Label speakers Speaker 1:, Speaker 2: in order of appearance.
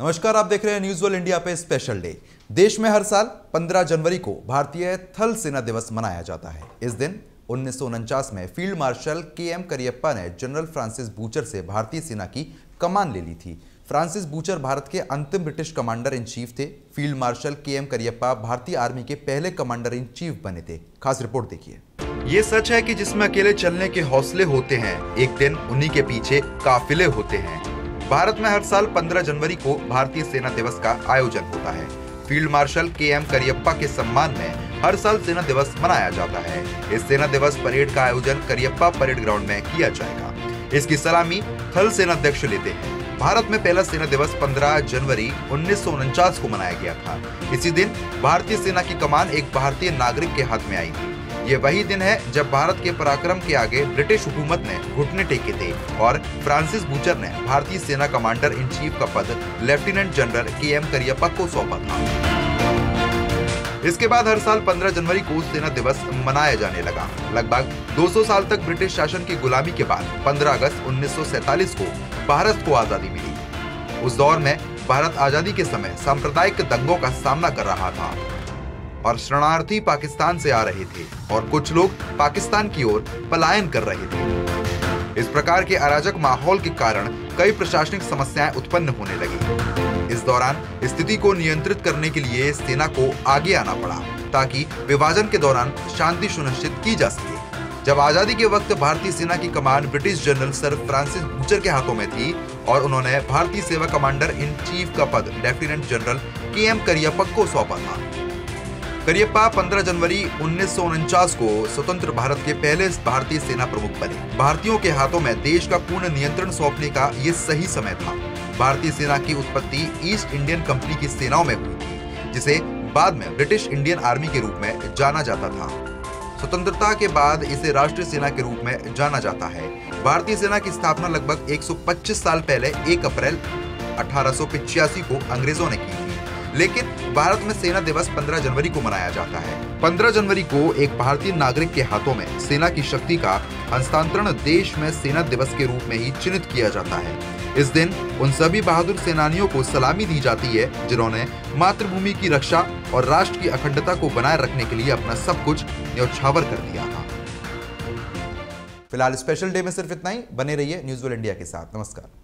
Speaker 1: नमस्कार, आप देख रहे हैं न्यूज़ वर्ल्ड इंडिया पे स्पेशल डे देश में हर साल 15 जनवरी को भारतीय थल सेना दिवस मनाया जाता है। इस दिन उन्नीस में field marshal K M Cariappa ने जनरल फ्रांसिस बूचर से भारतीय सेना की कमान ले ली थी। फ्रांसिस बूचर भारत के अंतिम ब्रिटिश कमांडर इन चीफ थे। Field marshal K M Cariappa भारतीय आर्मी के पहले कमांडर इन चीफ बने थे। खास रिपोर्ट देखिए।
Speaker 2: ये सच है कि जिसमें अकेले चलने के हौसले होते हैं, एक दिन उन्हीं के पीछे काफिले होते हैं। भारत में हर साल 15 जनवरी को भारतीय सेना दिवस का आयोजन होता है। Field marshal K M Cariappa के सम्मान में हर साल सेना दिवस मनाया जाता है। इस सेना दिवस परेड का आयोजन करियप्पा परेड ग्राउंड में किया जाएगा। इसकी सलामी थल सेना अध्यक्ष लेते हैं। भारत में पहला सेना दिवस 15 जनवरी उन्नीस सौ उनचास को मनाया गया था। इसी दिन भारतीय सेना की कमान एक भारतीय नागरिक के हाथ में आई थी। ये वही दिन है जब भारत के पराक्रम के आगे ब्रिटिश हुकूमत ने घुटने टेके थे और फ्रांसिस बूचर ने भारतीय सेना कमांडर इन चीफ का पद lieutenant general K M Cariappa को सौंपा था। इसके बाद हर साल 15 जनवरी को सेना दिवस मनाया जाने लगा। लगभग 200 साल तक ब्रिटिश शासन की गुलामी के बाद 15 अगस्त 1947 को भारत को आज़ादी मिली। उस दौर में भारत आज़ादी के समय सांप्रदायिक दंगों का सामना कर रहा था। और शरणार्थी पाकिस्तान से आ रहे थे और कुछ लोग पाकिस्तान की ओर पलायन कर रहे थे। इस प्रकार के अराजक माहौल के कारण कई प्रशासनिक समस्याएँ उत्पन्न होने लगी। इस दौरान स्थिति को नियंत्रित करने के लिए सेना को आगे आना पड़ा, ताकि विभाजन के दौरान शांति सुनिश्चित की जा सके। जब आज़ादी के वक्त भारतीय सेना की कमान British general sir Francis Bucher के हाथों में थी और उन्होंने भारतीय सेवा कमांडर इन चीफ का पद lieutenant general K M Cariappa को सौंपा था करियप्पा 15 जनवरी उन्नीस सौ उनचास को स्वतंत्र भारत के पहले भारतीय सेना प्रमुख बने। भारतीयों के हाथों में देश का पूर्ण नियंत्रण सौंपने का ये सही समय था। भारतीय सेना की उत्पत्ति ईस्ट इंडियन कंपनी की सेनाओं में हुई थी, जिसे बाद में ब्रिटिश इंडियन आर्मी के रूप में जाना जाता था। स्वतंत्रता के बाद इसे राष्ट्रीय सेना के रूप में जाना जाता है। भारतीय सेना की स्थापना लगभग 125 साल पहले 1 अप्रैल अठारह को अंग्रेज़ों ने की थी। लेकिन भारत में सेना दिवस 15 जनवरी को मनाया जाता है। 15 जनवरी को एक भारतीय नागरिक के हाथों में सेना की शक्ति का हस्तांतरण देश में सेना दिवस के रूप में ही चिन्हित किया जाता है। इस दिन उन सभी बहादुर सेनानियों को सलामी दी जाती है, जिन्होंने मातृभूमि की रक्षा और राष्ट्र की अखंडता को बनाए रखने के लिए अपना सब कुछ न्यौछावर कर दिया था।
Speaker 1: फ़िलहाल स्पेशल डे में सिर्फ़ इतना ही। बने रहिए न्यूज़ इंडिया के साथ। नमस्कार।